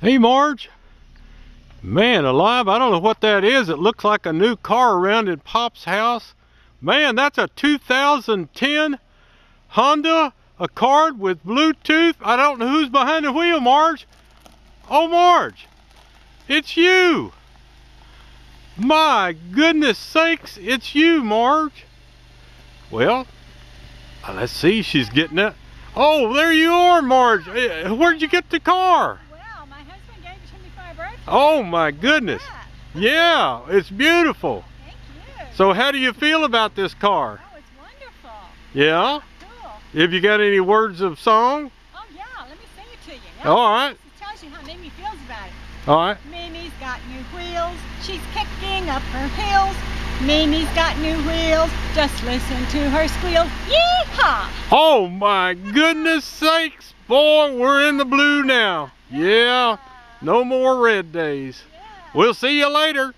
Hey, Marge. Man alive, I don't know what that is. It looks like a new car around in Pop's house. Man, that's a 2010 Honda Accord with Bluetooth. I don't know who's behind the wheel, Marge. Oh, Marge, it's you. My goodness sakes, it's you, Marge. Well, let's see, she's getting it. Oh, there you are, Marge. Eh, Where'd you get the car? Well, my husband gave it to me for my birthday. Oh my goodness. Yeah. Yeah, it's beautiful. Thank you. So how do you feel about this car? oh, it's wonderful. Yeah? Cool. Have you got any words of song? Oh, yeah, let me sing it to you. All right. It tells you how Mimi feels about it. All right. Mimi's got new wheels. She's kicking up her heels. Mimi's got new wheels. Just listen to her squeal. Yeehaw! Oh my goodness sakes, boy, we're in the blue now. Yeah, no more red days. Yeah. We'll see you later.